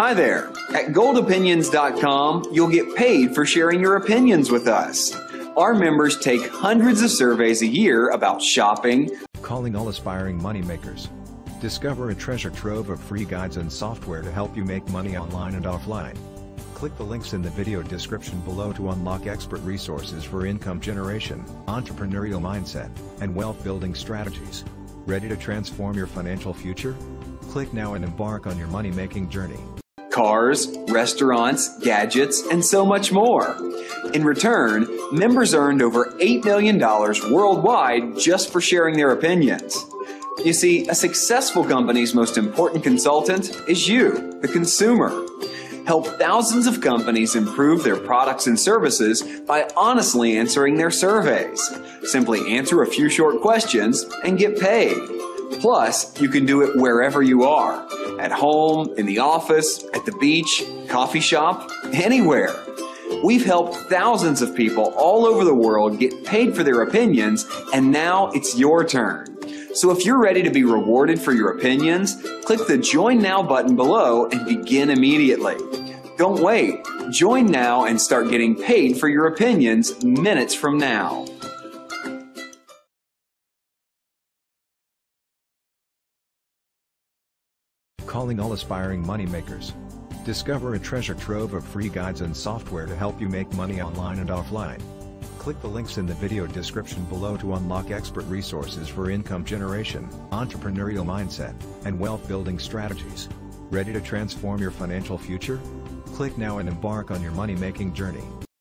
Hi there. At goldopinions.com, you'll get paid for sharing your opinions with us. Our members take hundreds of surveys a year about shopping, Calling all aspiring moneymakers. Discover a treasure trove of free guides and software to help you make money online and offline. Click the links in the video description below to unlock expert resources for income generation, entrepreneurial mindset, and wealth building strategies. Ready to transform your financial future? Click now and embark on your money making journey. Cars, restaurants, gadgets, and so much more. In return, members earned over $8 million worldwide just for sharing their opinions. You see, a successful company's most important consultant is you, the consumer. Help thousands of companies improve their products and services by honestly answering their surveys. Simply answer a few short questions and get paid. Plus, you can do it wherever you are at home, in the office, at the beach, coffee shop, anywhere. We've helped thousands of people all over the world get paid for their opinions, and now it's your turn. So if you're ready to be rewarded for your opinions, click the Join Now button below and begin immediately. Don't wait. Join now and start getting paid for your opinions minutes from now. Calling all aspiring moneymakers. Discover a treasure trove of free guides and software to help you make money online and offline. Click the links in the video description below to unlock expert resources for income generation, entrepreneurial mindset, and wealth building strategies. Ready to transform your financial future? Click now and embark on your money making journey.